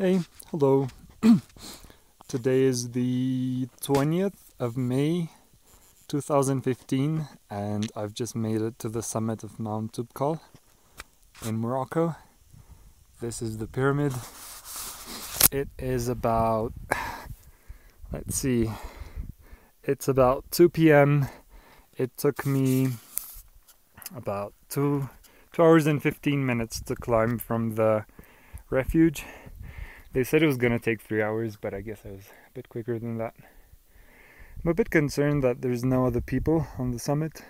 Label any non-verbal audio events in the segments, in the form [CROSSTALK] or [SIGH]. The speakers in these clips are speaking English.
Hey, hello. [CLEARS THROAT] Today is the 20th of May 2015 and I've just made it to the summit of Mount Toubkal in Morocco. This is the pyramid. It is about, [SIGHS] let's see, it's about 2 p.m. It took me about two, two hours and 15 minutes to climb from the refuge they said it was going to take three hours, but I guess I was a bit quicker than that. I'm a bit concerned that there's no other people on the summit,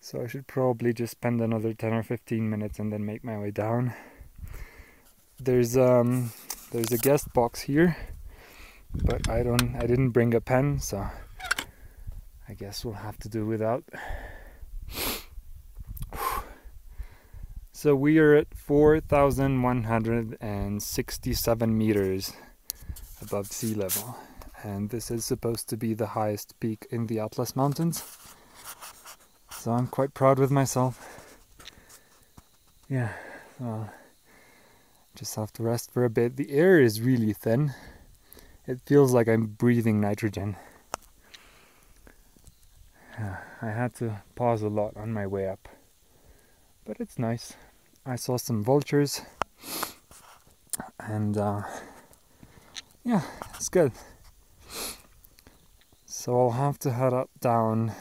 so I should probably just spend another 10 or 15 minutes and then make my way down. There's um there's a guest box here, but I don't I didn't bring a pen, so I guess we'll have to do without. So we are at 4,167 meters above sea level, and this is supposed to be the highest peak in the Atlas Mountains. So I'm quite proud with myself. Yeah, well, just have to rest for a bit. The air is really thin. It feels like I'm breathing nitrogen. [SIGHS] I had to pause a lot on my way up, but it's nice. I saw some vultures and uh, yeah, it's good. So I'll have to head up down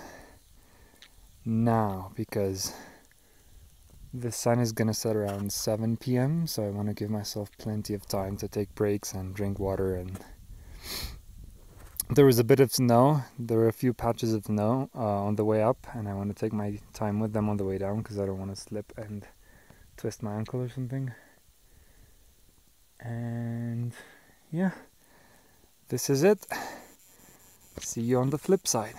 now because the sun is gonna set around 7 p.m. So I want to give myself plenty of time to take breaks and drink water. And there was a bit of snow. There were a few patches of snow uh, on the way up, and I want to take my time with them on the way down because I don't want to slip and twist my ankle or something. And yeah, this is it. See you on the flip side.